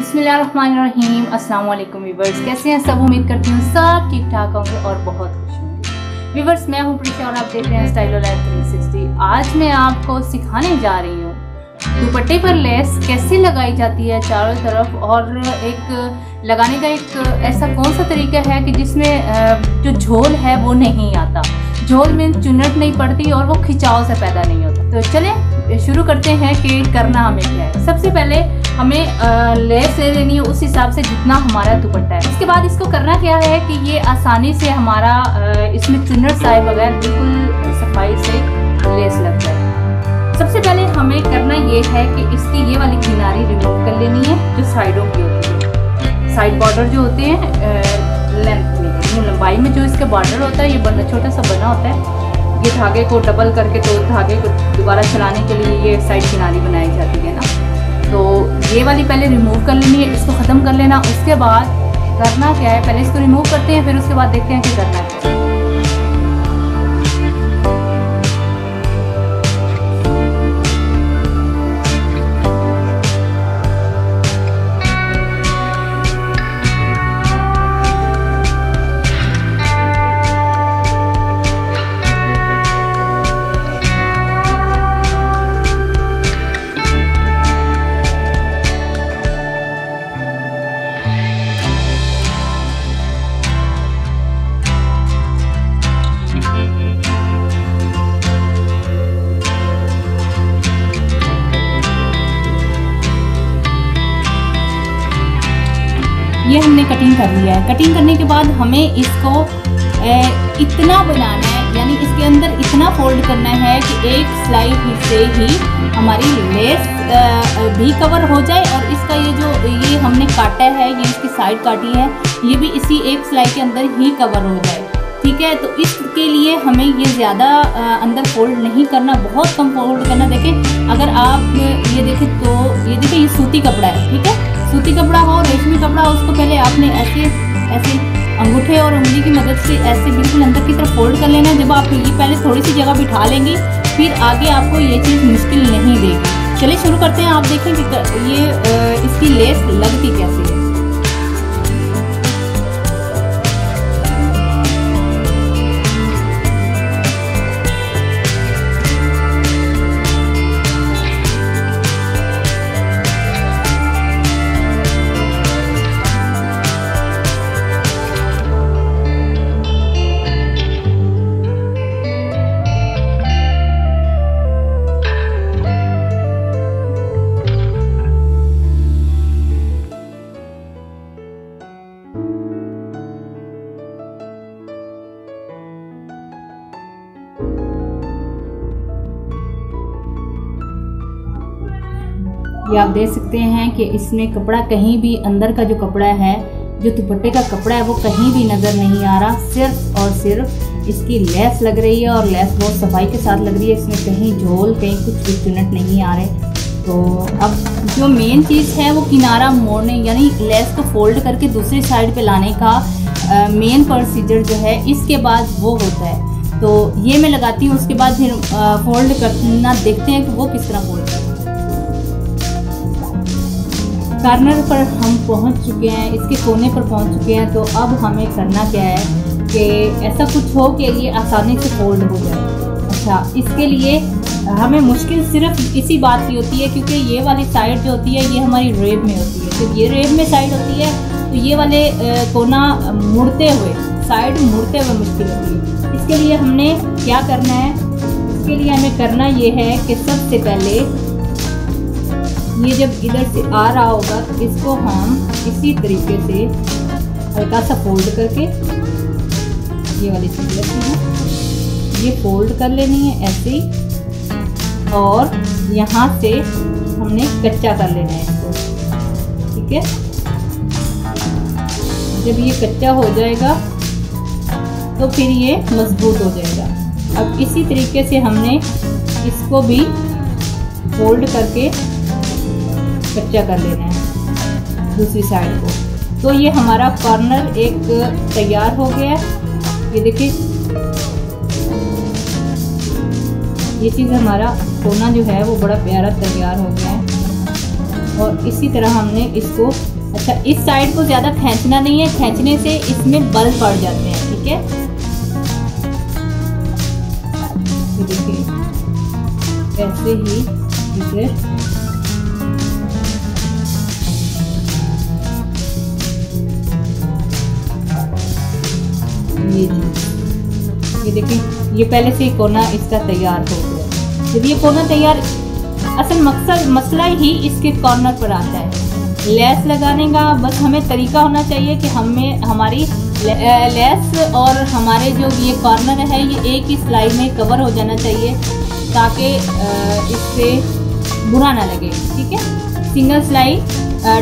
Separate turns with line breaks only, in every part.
बसमीम अल्लाम वीवर्स कैसे हैं सब? उम्मीद करती हूँ सब ठीक ठाक होंगे और बहुत खुश होंगे। वीवर्स मैं हूँ प्रिशा और आप देख रहे हैं स्टाइल लाइफ थ्री सिक्सटी। आज मैं आपको सिखाने जा रही हूँ, दुपट्टे पर लेस कैसे लगाई जाती है चारों तरफ़ और एक लगाने का एक ऐसा कौन सा तरीका है कि जिसमें जो झोल है वो नहीं आता। झोल में चुनट नहीं पड़ती और वो खिंचाव से पैदा नहीं होता। तो चलें शुरू करते हैं कि करना हमें क्या है। सबसे पहले हमें लेस ले लेनी है उस हिसाब से जितना हमारा दुपट्टा है। इसके बाद इसको करना क्या है कि ये आसानी से हमारा इसमें चुनट साए बगैर बिल्कुल सफ़ाई से लेस लग जाए सबसे पहले हमें करना ये है कि इसकी ये वाली किनारी रिमूव कर लेनी है, जो साइडों की होती है। साइड बॉर्डर जो होते हैं लेंथ में लंबाई में जो इसका बॉर्डर होता है, ये बना छोटा सा बना होता है। ये धागे को डबल करके तो धागे को दोबारा चलाने के लिए ये साइड किनारी बनाई जाती है ना। तो ये वाली पहले रिमूव कर लेनी है, इसको ख़त्म कर लेना, उसके बाद करना क्या है? पहले इसको रिमूव करते हैं, फिर उसके बाद देखते हैं कि करना क्या है। ये हमने कटिंग कर लिया है। कटिंग करने के बाद हमें इसको इतना बनाना है, यानी इसके अंदर इतना फोल्ड करना है कि एक सिलाई से ही हमारी लेस भी कवर हो जाए और इसका ये जो, ये हमने काटा है, ये इसकी साइड काटी है, ये भी इसी एक सिलाई के अंदर ही कवर हो जाए। ठीक है? तो इसके लिए हमें ये ज़्यादा अंदर फोल्ड नहीं करना, बहुत कम फोल्ड करना। देखें अगर आप ये देखें तो ये देखें ये सूती कपड़ा है। ठीक है? सूती कपड़ा हो, रेशमी कपड़ा हो, उसको पहले आपने ऐसे ऐसे अंगूठे और उंगली की मदद से ऐसे बिल्कुल अंदर की तरफ़ फोल्ड कर लेना। जब आप ये पहले थोड़ी सी जगह बिठा लेंगे, फिर आगे आपको ये चीज़ मुश्किल नहीं देगी। चलिए शुरू करते हैं। आप देखें कि ये इसकी लेस लगती कैसे है। ये आप देख सकते हैं कि इसमें कपड़ा कहीं भी अंदर का जो कपड़ा है, जो दुपट्टे का कपड़ा है, वो कहीं भी नज़र नहीं आ रहा। सिर्फ़ और सिर्फ़ इसकी लेस लग रही है और लेस बहुत सफ़ाई के साथ लग रही है। इसमें कहीं झोल, कहीं कुछ भी चुनट नहीं आ रहे। तो अब जो मेन चीज़ है, वो किनारा मोड़ने, यानी लेस को फोल्ड करके दूसरी साइड पे लाने का मेन प्रोसीजर जो है, इसके बाद वो होता है। तो ये मैं लगाती हूँ, उसके बाद फिर फोल्ड करना देखते हैं कि वो किस तरह फोल्ड करते हैं। कार्नर पर हम पहुँच चुके हैं, इसके कोने पर पहुँच चुके हैं तो अब हमें करना क्या है कि ऐसा कुछ हो कि ये आसानी से फोल्ड हो जाए। अच्छा इसके लिए हमें मुश्किल सिर्फ़ इसी बात की होती है, क्योंकि ये वाली साइड जो होती है, ये हमारी रेब में होती है। तो ये रेब में साइड होती है तो ये वाले कोना मुड़ते हुए साइड मुड़ते हुए मुश्किल होती है। इसके लिए हमने क्या करना है? इसके लिए हमें करना ये है कि सबसे पहले ये जब इधर से आ रहा होगा तो इसको हम इसी तरीके से हल्का सा फोल्ड करके ये वाली चीज़ रखी है। ये फोल्ड कर लेनी है ऐसे ही, और यहाँ से हमने कच्चा कर लेना है इसको, ठीक है? जब ये कच्चा हो जाएगा तो फिर ये मज़बूत हो जाएगा। अब इसी तरीके से हमने इसको भी फोल्ड करके कच्चा कर लेना है दूसरी साइड को। तो ये हमारा कॉर्नर एक तैयार हो गया ये देखिए। ये चीज़ हमारा कोना जो है वो बड़ा प्यारा तैयार हो गया है। और इसी तरह हमने इसको अच्छा इस साइड को ज़्यादा खींचना नहीं है। खींचने से इसमें बल पड़ जाते हैं, ठीक है? देखिए, ऐसे ही इसे ये देखिए, ये पहले से कोना इसका तैयार हो गया। जब ये कोना तैयार, असल मकसद, मसला ही इसके कॉर्नर पर आता है। लेस लगाने का बस हमें तरीका होना चाहिए कि हमें, हमारी लेस और हमारे जो ये कॉर्नर है, ये एक ही सिलाई में कवर हो जाना चाहिए ताकि इससे बुरा ना लगे, ठीक है? सिंगल सिलाई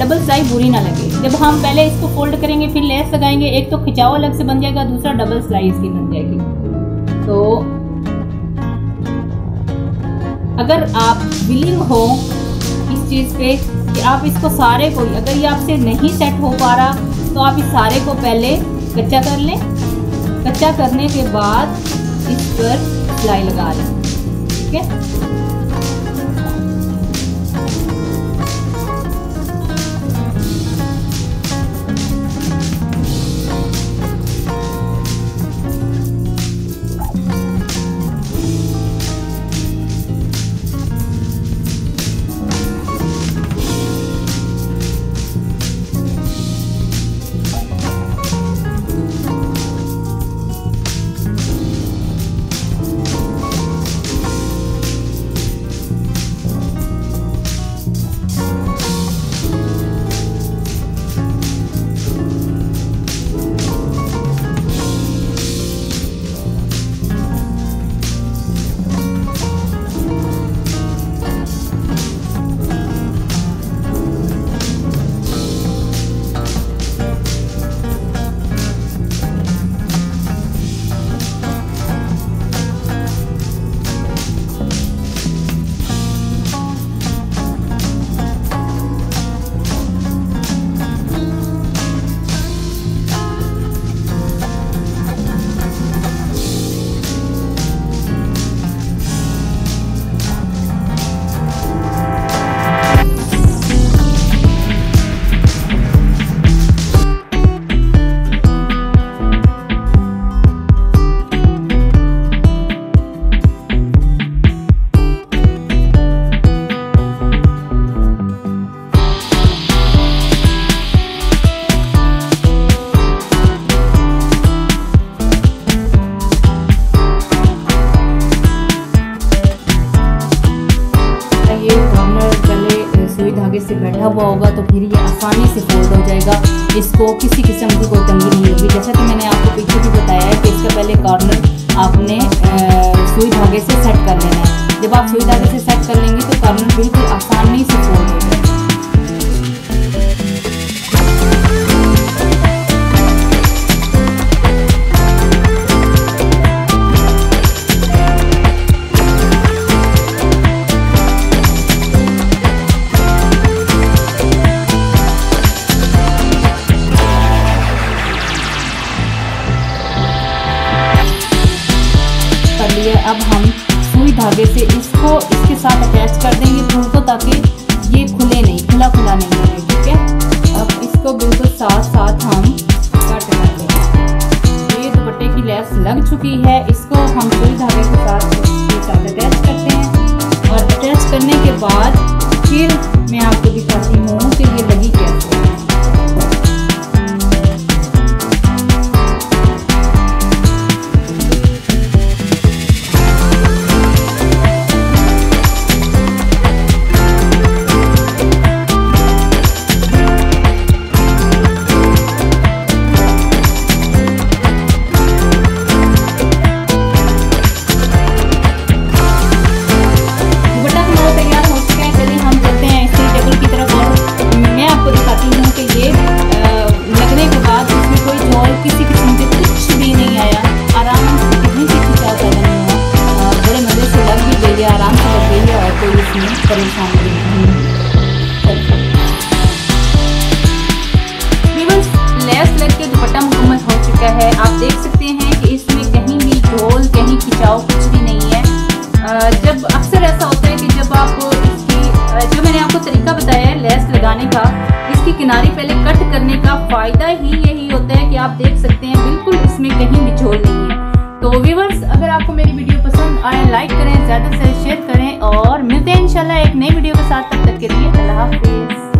डबल सिलाई बुरी ना लगे। जब हम पहले इसको फोल्ड करेंगे, फिर लेस लगाएँगे, एक तो खिंचाव अलग से बन जाएगा, दूसरा डबल सिलाई इसकी बन जाएगी। तो अगर आप विलिंग हो इस चीज़ पे कि आप इसको सारे को, अगर ये आपसे नहीं सेट हो पा रहा तो आप इस सारे को पहले कच्चा कर लें। कच्चा करने के बाद इस पर सिलाई लगा लें। ठीक है? बैठा हुआ होगा तो फिर ये आसानी से फोल्ड हो जाएगा। इसको किसी किस्म की कोई तंगी नहीं होगी। जैसा कि मैंने आपको पीछे भी बताया है कि इसका पहले कॉर्नर आपने सुई धागे से सेट कर लेना है। जब आप सुई धागे से सेट कर लेंगे तो कॉर्नर बिल्कुल आसानी से फोल्ड हो जाएगा। धागे से इसको इसके साथ अटैच कर देंगे फूल को ताकि ये खुले नहीं, खुला खुला नहीं लगे, ठीक है? अब इसको बिल्कुल साथ साथ हम कट कर देंगे। ये दुपट्टे की लेस लग चुकी है, इसको हम फुल धागे दुपट्टा मुकम्मल हो चुका है। आप देख सकते हैं कि इसमें कहीं भी झोल कहीं खिंचाव कुछ भी नहीं है। जब अक्सर ऐसा होता है कि जब आप इसकी जो मैंने आपको तरीका बताया है, लेस लगाने का, इसके किनारे पहले कट करने का फ़ायदा ही यही होता है कि आप देख सकते हैं, बिल्कुल इसमें कहीं भी झोल नहीं है। तो व्यूवर्स अगर आपको मेरी वीडियो पसंद आए लाइक करें, ज़्यादा से शेयर करें और मिलते हैं इंशाल्लाह एक नई वीडियो के साथ। तब तक के लिए अल्लाह हाफिज़।